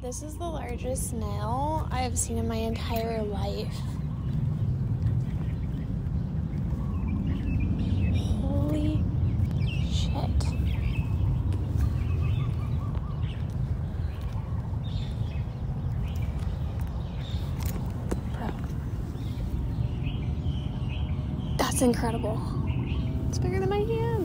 this is the largest snail I have seen in my entire life. Holy shit. Bro. That's incredible. It's bigger than my hand.